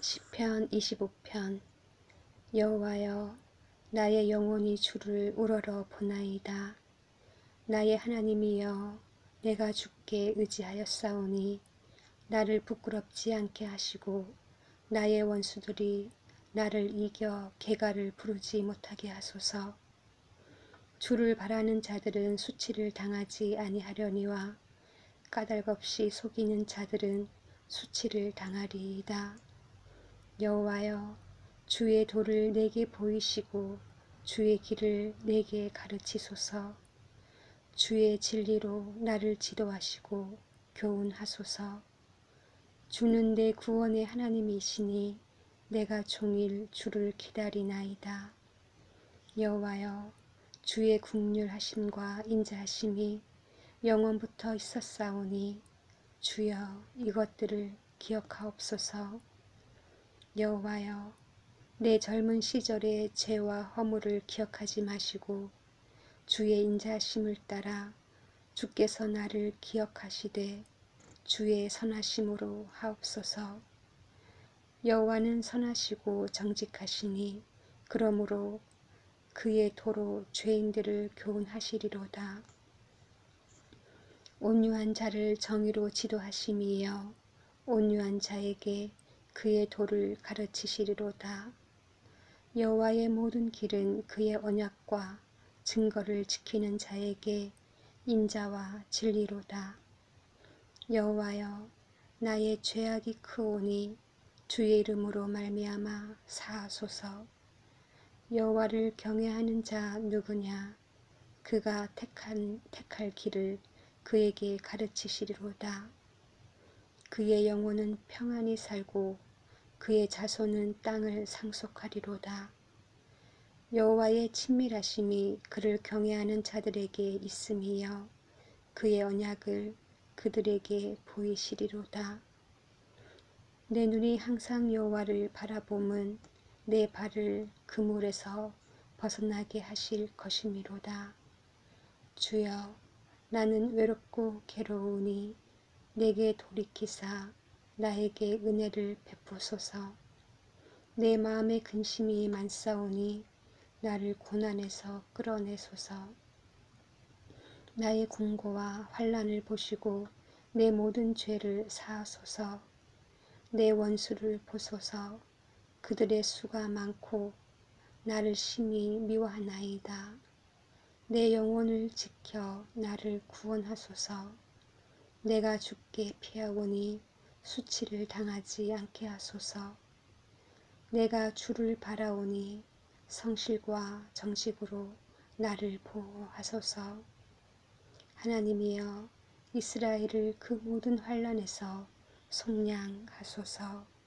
시편 25편 여호와여 나의 영혼이 주를 우러러 보나이다. 나의 하나님이여 내가 주께 의지하였사오니 나를 부끄럽지 않게 하시고 나의 원수들이 나를 이겨 개가를 부르지 못하게 하소서. 주를 바라는 자들은 수치를 당하지 아니하려니와 까닭없이 속이는 자들은 수치를 당하리이다. 여호와여 주의 도를 내게 보이시고 주의 길을 내게 가르치소서. 주의 진리로 나를 지도하시고 교훈하소서. 주는 내 구원의 하나님이시니 내가 종일 주를 기다리나이다. 여호와여 주의 국률하심과 인자하심이 영원부터 있었사오니 주여 이것들을 기억하옵소서. 여호와여 내 젊은 시절의 죄와 허물을 기억하지 마시고 주의 인자하심을 따라 주께서 나를 기억하시되 주의 선하심으로 하옵소서. 여호와는 선하시고 정직하시니 그러므로 그의 도로 죄인들을 교훈하시리로다. 온유한 자를 정의로 지도하심이여 온유한 자에게 그의 도를 가르치시리로다. 여호와의 모든 길은 그의 언약과 증거를 지키는 자에게 인자와 진리로다. 여호와여 나의 죄악이 크오니 주의 이름으로 말미암아 사하소서. 여호와를 경외하는 자 누구냐? 그가 택한 택할 길을 그에게 가르치시리로다. 그의 영혼은 평안히 살고 그의 자손은 땅을 상속하리로다. 여호와의 친밀하심이 그를 경외하는 자들에게 있음이여 그의 언약을 그들에게 보이시리로다. 내 눈이 항상 여호와를 바라봄은 내 발을 그물에서 벗어나게 하실 것이미로다. 주여 나는 외롭고 괴로우니 내게 돌이키사 나에게 은혜를 베푸소서. 내 마음의 근심이 많사오니 나를 고난에서 끌어내소서. 나의 공고와 환란을 보시고 내 모든 죄를 사하소서. 내 원수를 보소서. 그들의 수가 많고 나를 심히 미워하나이다. 내 영혼을 지켜 나를 구원하소서. 내가 죽게 피하오니 수치를 당하지 않게 하소서. 내가 주를 바라오니 성실과 정식으로 나를 보호하소서. 하나님이여 이스라엘을 그 모든 환란에서 속량하소서.